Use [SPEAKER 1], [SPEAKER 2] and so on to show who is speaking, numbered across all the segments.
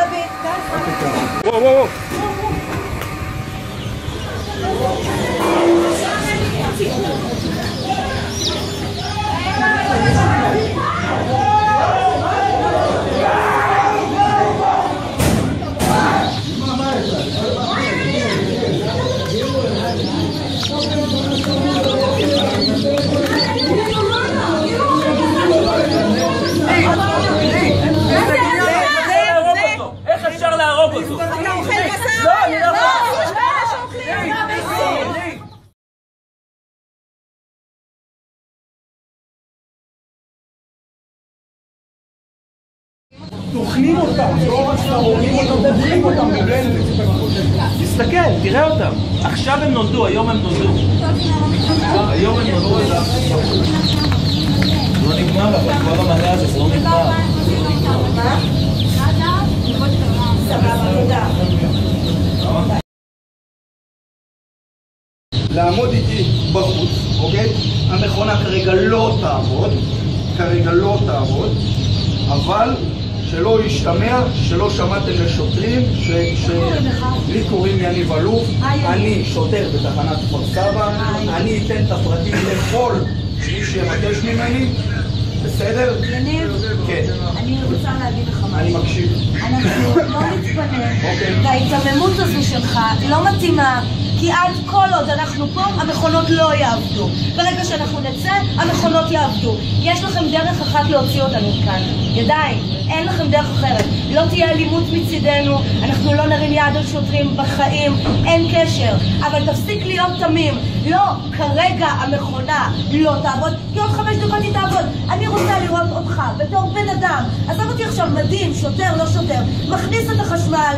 [SPEAKER 1] Whoa, whoa, whoa. Thank you.
[SPEAKER 2] אוכלים אותם, לא רק סתם אוכלים אותם, אוכלים אותם בבלנד.
[SPEAKER 3] תסתכל, תראה אותם. עכשיו הם נולדו, היום הם נולדו. היום הם נולדו. לא נגמר, אבל כל המלא הזה, זה לא נגמר.
[SPEAKER 1] סבבה, תודה.
[SPEAKER 2] לעמוד איתי בחוץ, אוקיי? המכונה כרגע לא תעבוד, כרגע לא תעבוד, אבל שלא ישתמע שלא שמעתם לשוטרים, ש- ש- לי קוראים יניב אלוף, אני שוטר בתחנת כפר סבא, אני אתן את הפרטים לכל מי שיבקש ממני, בסדר?
[SPEAKER 1] יניב,
[SPEAKER 2] כן,
[SPEAKER 1] אני רוצה להגיד לך
[SPEAKER 2] אני
[SPEAKER 1] משהו.
[SPEAKER 2] מקשיב.
[SPEAKER 1] אנחנו לא נתפנה,
[SPEAKER 2] אוקיי.
[SPEAKER 1] וההיתממות הזו שלך לא מתאימה, כי עד כל עוד אנחנו פה, המכונות לא יעבדו. ברגע שאנחנו נצא, המכונות יעבדו. יש לכם דרך אחת להוציא אותנו מכאן. ידיים, אין לכם דרך אחרת. לא תהיה אלימות מצידנו, אנחנו לא נרים יד על שוטרים בחיים, אין קשר. אבל תפסיק להיות תמים. לא, כרגע המכונה לא תעבוד, כי עוד חמש דקות היא תעבוד. אני רוצה לראות אותך בתור בן אדם. עזוב אותי עכשיו, מדהים, שוטר, לא שוטר. מכניס את החשמל,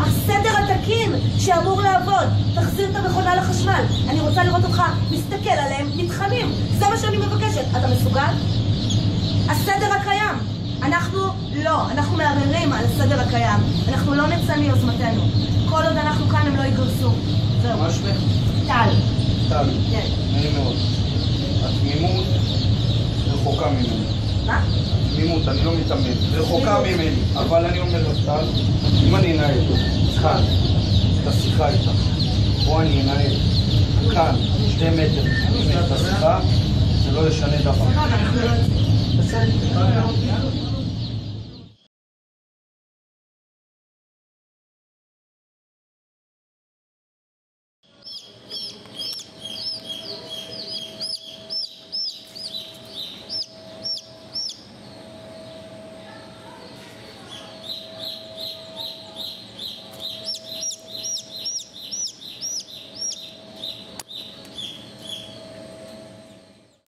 [SPEAKER 1] הסדר התקין שאמור לעבוד. תחזיר את המכונה לחשמל. אני רוצה לראות אותך מסתכל עליהם, מתחמים. זה מה שאני מבקשת. אתה מסוגל? הסדר הקיים. אנחנו לא, אנחנו מערערים על הסדר הקיים. אנחנו לא נצא מיוזמתנו. כל עוד אנחנו כאן הם לא יגרסו. זהו.
[SPEAKER 2] מה שמך?
[SPEAKER 1] טל.
[SPEAKER 2] טל,
[SPEAKER 1] כן.
[SPEAKER 2] נעים מאוד. התמימות רחוקה ממני. תמימות, אני לא מתאמן, רחוקה ממני, אבל אני אומר לך, אם אני אנהל כאן את השיחה איתך, או אני אנהל. כאן, שתי מטר, את השיחה, זה לא ישנה דבר.